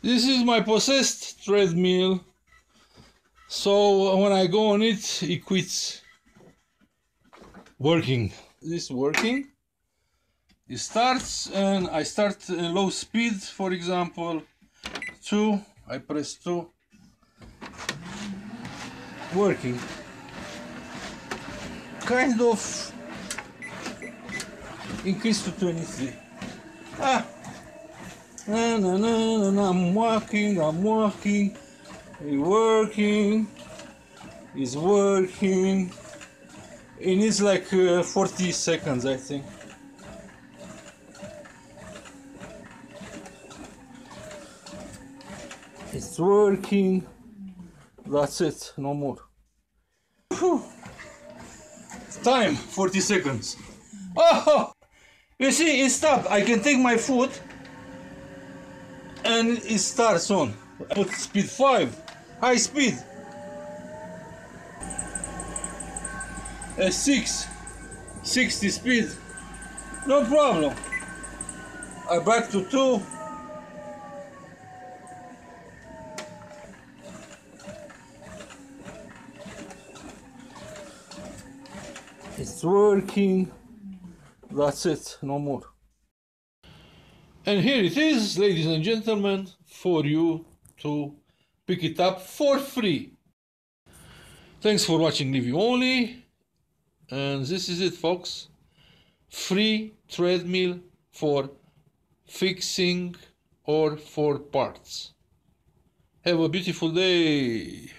This is my possessed treadmill. So when I go on it, it quits working. This working. It starts and I start uh, low speed, for example, two. I press two. Working. Kind of increase to 23. Ah, na na na na. I'm walking, I'm walking. It's working. It's working. It needs like uh, 40 seconds, I think. It's working. That's it. No more. Whew. Time 40 seconds. Oh, you see, it stopped. I can take my foot and it starts on. Put speed 5, high speed. A 6, 60 speed. No problem. I back to 2. It's working. That's it, no more. And here it is, ladies and gentlemen, for you to pick it up for free. Thanks for watching Liviuonly. And this is it, folks. Free treadmill for fixing or for parts. Have a beautiful day.